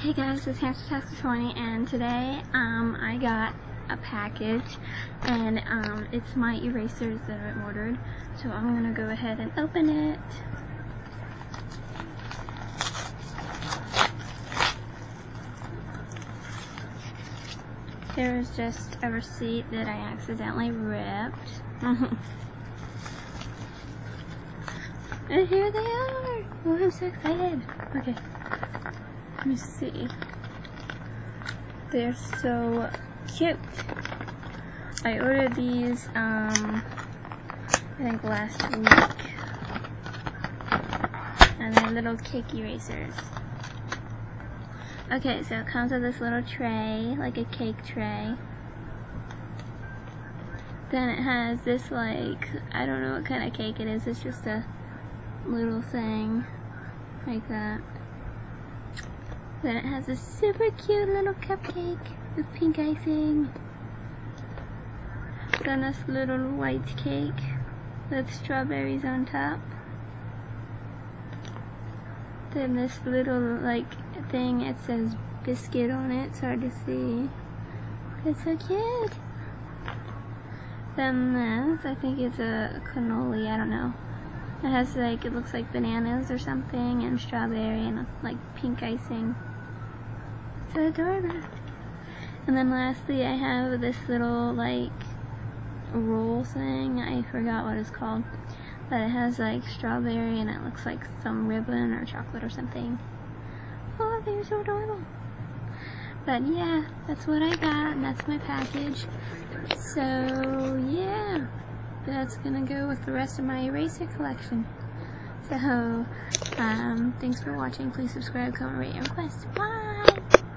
Hey guys, it's Hamster 20 and today um, I got a package and um, it's my erasers that I ordered. So I'm going to go ahead and open it. There's just a receipt that I accidentally ripped. and here they are! Oh, I'm so excited. Okay. Let me see. They're so cute. I ordered these, um, I think last week. And they're little cake erasers. Okay, so it comes with this little tray, like a cake tray. Then it has this like, I don't know what kind of cake it is, it's just a little thing, like that. Then it has a super cute little cupcake with pink icing. Then this little white cake with strawberries on top. Then this little like thing, it says biscuit on it, it's hard to see. It's so cute. Then this, I think it's a cannoli, I don't know. It has like, it looks like bananas or something, and strawberry, and like pink icing. So adorable. And then lastly, I have this little like roll thing. I forgot what it's called. But it has like strawberry and it looks like some ribbon or chocolate or something. Oh, they're so adorable. But yeah, that's what I got and that's my package. So yeah, that's gonna go with the rest of my eraser collection. So, um, thanks for watching. Please subscribe, comment, rate, and request. Bye!